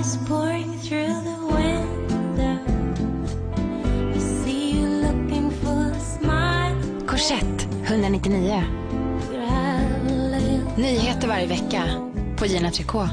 is pouring through the window. I see you looking for a smile. Korsett 199. Nyheter varje vecka på Gina Tricot.